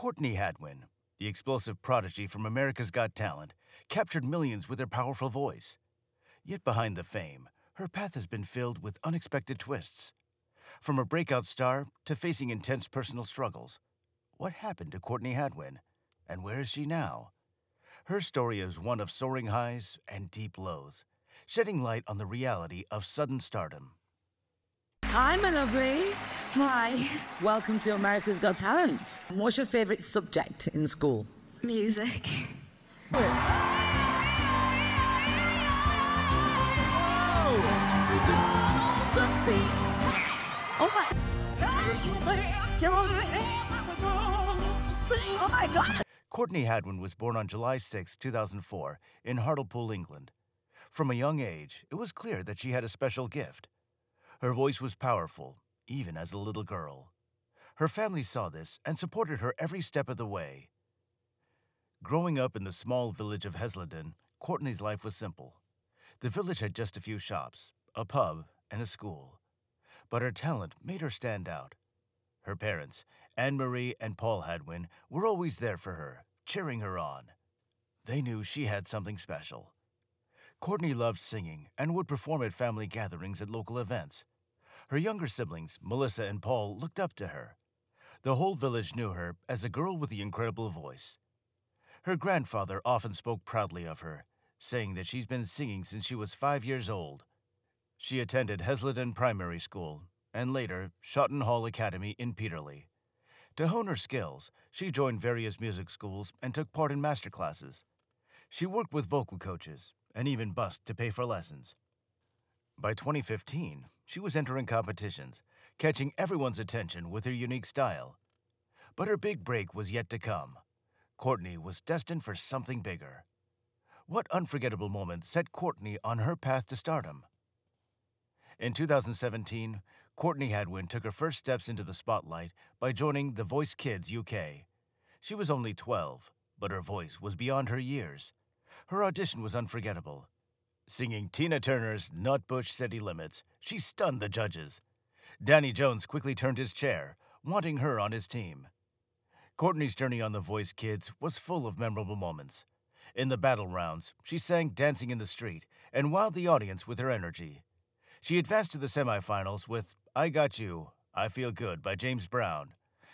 Courtney Hadwin, the explosive prodigy from America's Got Talent, captured millions with her powerful voice. Yet behind the fame, her path has been filled with unexpected twists. From a breakout star to facing intense personal struggles. What happened to Courtney Hadwin? And where is she now? Her story is one of soaring highs and deep lows, shedding light on the reality of sudden stardom. Hi, my lovely. Hi. Welcome to America's Got Talent. What's your favourite subject in school? Music. Oh my. Oh my God. Courtney Hadwin was born on July 6, 2004, in Hartlepool, England. From a young age, it was clear that she had a special gift. Her voice was powerful, even as a little girl. Her family saw this and supported her every step of the way. Growing up in the small village of Hesleden, Courtney's life was simple. The village had just a few shops, a pub, and a school. But her talent made her stand out. Her parents, Anne Marie and Paul Hadwin, were always there for her, cheering her on. They knew she had something special. Courtney loved singing and would perform at family gatherings at local events. Her younger siblings, Melissa and Paul, looked up to her. The whole village knew her as a girl with the incredible voice. Her grandfather often spoke proudly of her, saying that she's been singing since she was five years old. She attended Hesleden Primary School and later Shotton Hall Academy in Peterlee. To hone her skills, she joined various music schools and took part in master classes. She worked with vocal coaches and even busked to pay for lessons. By 2015, she was entering competitions, catching everyone's attention with her unique style. But her big break was yet to come. Courtney was destined for something bigger. What unforgettable moment set Courtney on her path to stardom? In 2017, Courtney Hadwin took her first steps into the spotlight by joining The Voice Kids UK. She was only 12, but her voice was beyond her years. Her audition was unforgettable. Singing Tina Turner's Nutbush City Limits, she stunned the judges. Danny Jones quickly turned his chair, wanting her on his team. Courtney's journey on The Voice Kids was full of memorable moments. In the battle rounds, she sang Dancing in the Street and wowed the audience with her energy. She advanced to the semifinals with I Got You, I Feel Good by James Brown,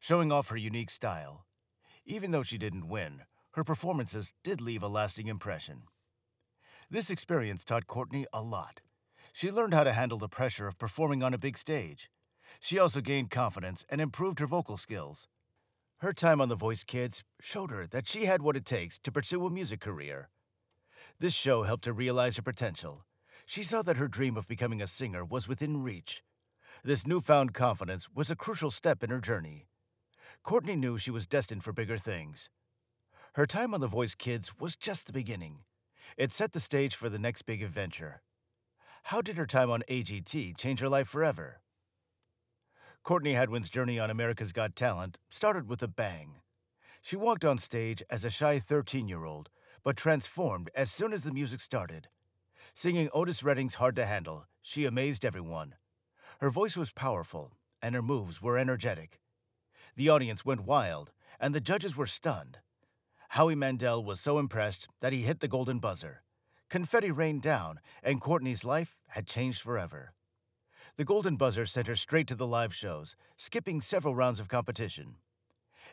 showing off her unique style. Even though she didn't win, her performances did leave a lasting impression. This experience taught Courtney a lot. She learned how to handle the pressure of performing on a big stage. She also gained confidence and improved her vocal skills. Her time on The Voice Kids showed her that she had what it takes to pursue a music career. This show helped her realize her potential. She saw that her dream of becoming a singer was within reach. This newfound confidence was a crucial step in her journey. Courtney knew she was destined for bigger things. Her time on The Voice Kids was just the beginning. It set the stage for the next big adventure. How did her time on AGT change her life forever? Courtney Hadwin's journey on America's Got Talent started with a bang. She walked on stage as a shy 13 year old, but transformed as soon as the music started. Singing Otis Redding's Hard to Handle, she amazed everyone. Her voice was powerful, and her moves were energetic. The audience went wild, and the judges were stunned. Howie Mandel was so impressed that he hit the golden buzzer. Confetti rained down, and Courtney's life had changed forever. The golden buzzer sent her straight to the live shows, skipping several rounds of competition.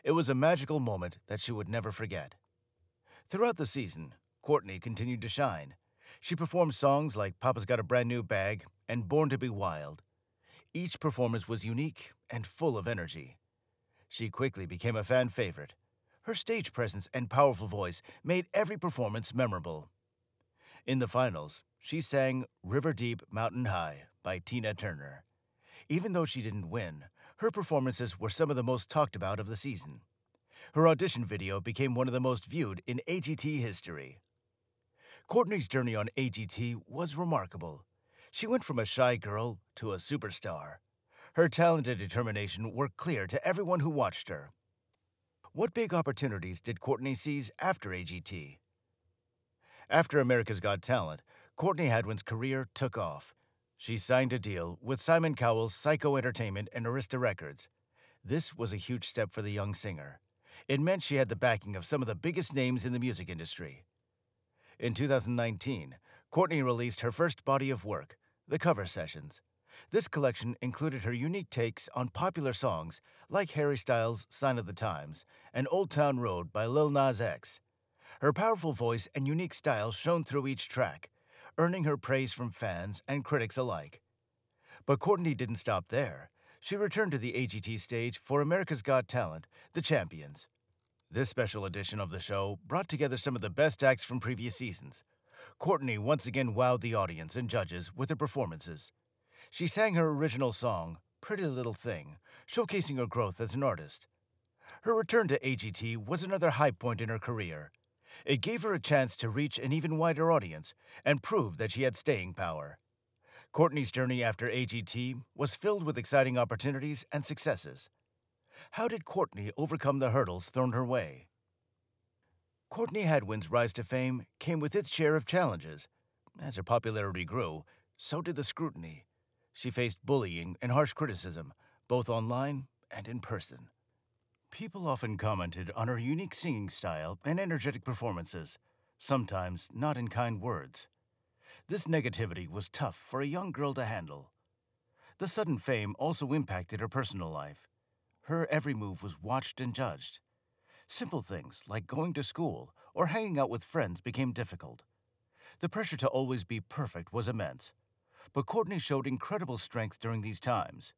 It was a magical moment that she would never forget. Throughout the season, Courtney continued to shine. She performed songs like Papa's Got a Brand New Bag and Born to Be Wild. Each performance was unique and full of energy. She quickly became a fan favorite. Her stage presence and powerful voice made every performance memorable. In the finals, she sang River Deep, Mountain High by Tina Turner. Even though she didn't win, her performances were some of the most talked about of the season. Her audition video became one of the most viewed in AGT history. Courtney's journey on AGT was remarkable. She went from a shy girl to a superstar. Her talent and determination were clear to everyone who watched her. What big opportunities did Courtney seize after AGT? After America's Got Talent, Courtney Hadwin's career took off. She signed a deal with Simon Cowell's Syco Entertainment and Arista Records. This was a huge step for the young singer. It meant she had the backing of some of the biggest names in the music industry. In 2019, Courtney released her first body of work, The Cover Sessions. This collection included her unique takes on popular songs like Harry Styles' Sign of the Times and Old Town Road by Lil Nas X. Her powerful voice and unique style shone through each track, earning her praise from fans and critics alike. But Courtney didn't stop there. She returned to the AGT stage for America's Got Talent, The Champions. This special edition of the show brought together some of the best acts from previous seasons. Courtney once again wowed the audience and judges with her performances. She sang her original song, Pretty Little Thing, showcasing her growth as an artist. Her return to AGT was another high point in her career. It gave her a chance to reach an even wider audience and prove that she had staying power. Courtney's journey after AGT was filled with exciting opportunities and successes. How did Courtney overcome the hurdles thrown her way? Courtney Hadwin's rise to fame came with its share of challenges. As her popularity grew, so did the scrutiny. She faced bullying and harsh criticism, both online and in person. People often commented on her unique singing style and energetic performances, sometimes not in kind words. This negativity was tough for a young girl to handle. The sudden fame also impacted her personal life. Her every move was watched and judged. Simple things like going to school or hanging out with friends became difficult. The pressure to always be perfect was immense, but Courtney showed incredible strength during these times.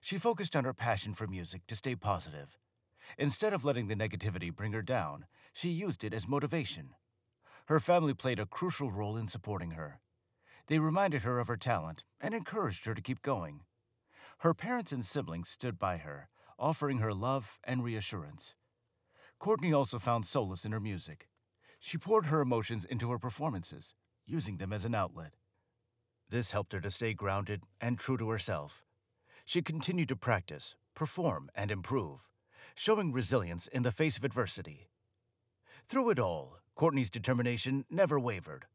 She focused on her passion for music to stay positive. Instead of letting the negativity bring her down, she used it as motivation. Her family played a crucial role in supporting her. They reminded her of her talent and encouraged her to keep going. Her parents and siblings stood by her, offering her love and reassurance. Courtney also found solace in her music. She poured her emotions into her performances, using them as an outlet. This helped her to stay grounded and true to herself. She continued to practice, perform, and improve, showing resilience in the face of adversity. Through it all, Courtney's determination never wavered.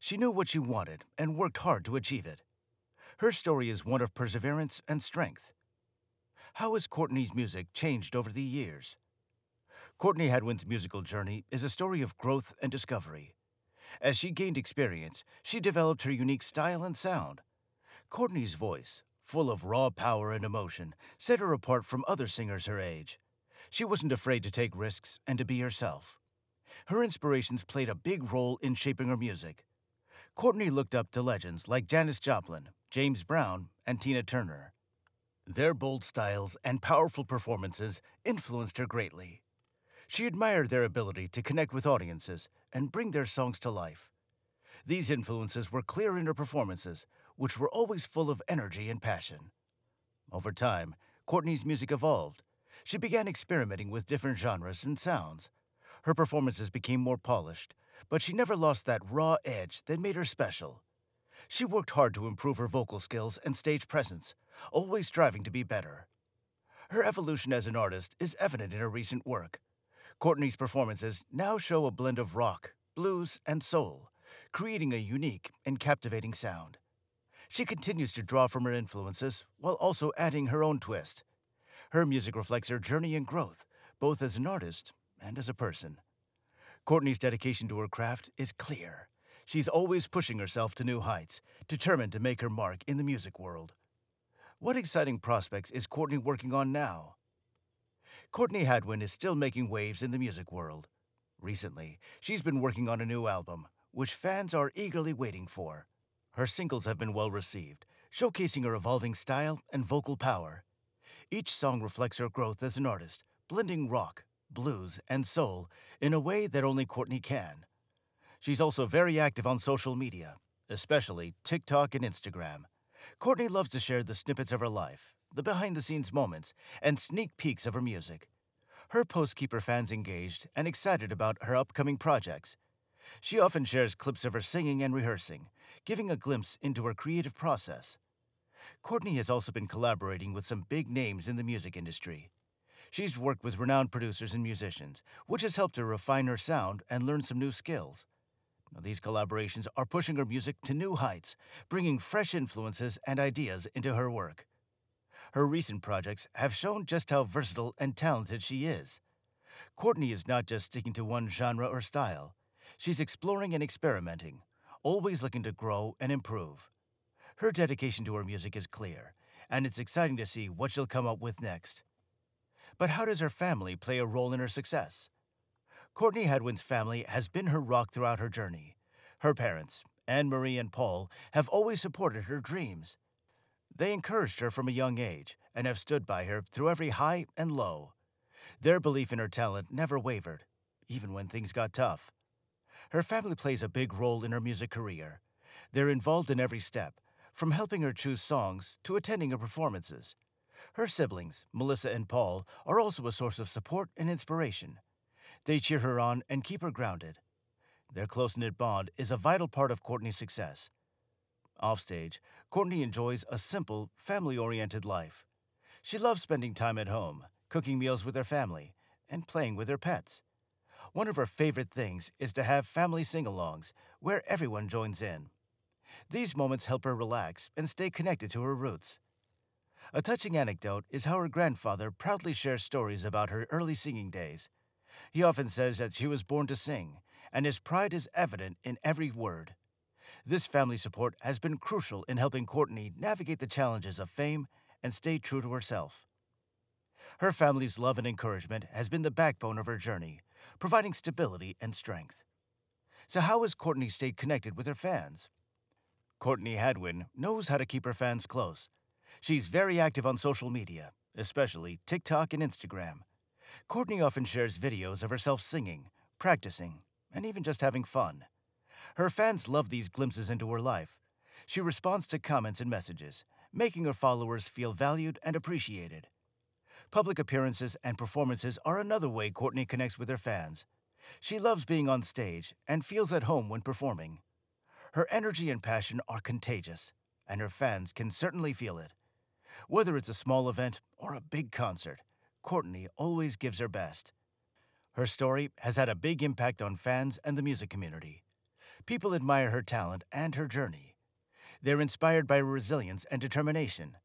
She knew what she wanted and worked hard to achieve it. Her story is one of perseverance and strength. How has Courtney's music changed over the years? Courtney Hadwin's musical journey is a story of growth and discovery. As she gained experience, she developed her unique style and sound. Courtney's voice, full of raw power and emotion, set her apart from other singers her age. She wasn't afraid to take risks and to be herself. Her inspirations played a big role in shaping her music. Courtney looked up to legends like Janis Joplin, James Brown, and Tina Turner. Their bold styles and powerful performances influenced her greatly. She admired their ability to connect with audiences and bring their songs to life. These influences were clear in her performances, which were always full of energy and passion. Over time, Courtney's music evolved. She began experimenting with different genres and sounds. Her performances became more polished, but she never lost that raw edge that made her special. She worked hard to improve her vocal skills and stage presence, always striving to be better. Her evolution as an artist is evident in her recent work. Courtney's performances now show a blend of rock, blues, and soul, creating a unique and captivating sound. She continues to draw from her influences while also adding her own twist. Her music reflects her journey and growth, both as an artist and as a person. Courtney's dedication to her craft is clear. She's always pushing herself to new heights, determined to make her mark in the music world. What exciting prospects is Courtney working on now? Courtney Hadwin is still making waves in the music world. Recently, she's been working on a new album, which fans are eagerly waiting for. Her singles have been well received, showcasing her evolving style and vocal power. Each song reflects her growth as an artist, blending rock, blues, and soul in a way that only Courtney can. She's also very active on social media, especially TikTok and Instagram. Courtney loves to share the snippets of her life, the behind the scenes moments, and sneak peeks of her music. Her posts keep her fans engaged and excited about her upcoming projects. She often shares clips of her singing and rehearsing, giving a glimpse into her creative process. Courtney has also been collaborating with some big names in the music industry. She's worked with renowned producers and musicians, which has helped her refine her sound and learn some new skills. These collaborations are pushing her music to new heights, bringing fresh influences and ideas into her work. Her recent projects have shown just how versatile and talented she is. Courtney is not just sticking to one genre or style, she's exploring and experimenting, always looking to grow and improve. Her dedication to her music is clear, and it's exciting to see what she'll come up with next. But how does her family play a role in her success? Courtney Hadwin's family has been her rock throughout her journey. Her parents, Anne Marie and Paul, have always supported her dreams. They encouraged her from a young age and have stood by her through every high and low. Their belief in her talent never wavered, even when things got tough. Her family plays a big role in her music career. They're involved in every step, from helping her choose songs to attending her performances. Her siblings, Melissa and Paul, are also a source of support and inspiration. They cheer her on and keep her grounded. Their close knit bond is a vital part of Courtney's success. Offstage, Courtney enjoys a simple, family oriented life. She loves spending time at home, cooking meals with her family, and playing with her pets. One of her favorite things is to have family sing alongs where everyone joins in. These moments help her relax and stay connected to her roots. A touching anecdote is how her grandfather proudly shares stories about her early singing days. He often says that she was born to sing, and his pride is evident in every word. This family support has been crucial in helping Courtney navigate the challenges of fame and stay true to herself. Her family's love and encouragement has been the backbone of her journey, providing stability and strength. So, how has Courtney stayed connected with her fans? Courtney Hadwin knows how to keep her fans close. She's very active on social media, especially TikTok and Instagram. Courtney often shares videos of herself singing, practicing, and even just having fun. Her fans love these glimpses into her life. She responds to comments and messages, making her followers feel valued and appreciated. Public appearances and performances are another way Courtney connects with her fans. She loves being on stage and feels at home when performing. Her energy and passion are contagious, and her fans can certainly feel it. Whether it's a small event or a big concert, Courtney always gives her best. Her story has had a big impact on fans and the music community. People admire her talent and her journey. They're inspired by her resilience and determination.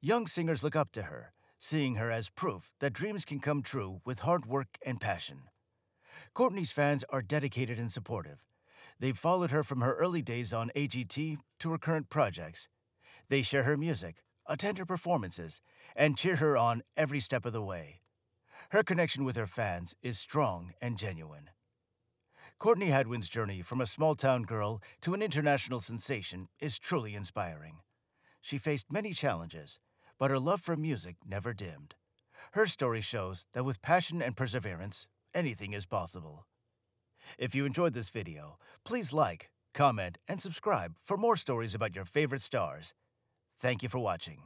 Young singers look up to her, seeing her as proof that dreams can come true with hard work and passion. Courtney's fans are dedicated and supportive. They've followed her from her early days on AGT to her current projects. They share her music, attend her performances, and cheer her on every step of the way. Her connection with her fans is strong and genuine. Courtney Hadwin's journey from a small town girl to an international sensation is truly inspiring. She faced many challenges, but her love for music never dimmed. Her story shows that with passion and perseverance, anything is possible. If you enjoyed this video, please like, comment, and subscribe for more stories about your favorite stars. Thank you for watching.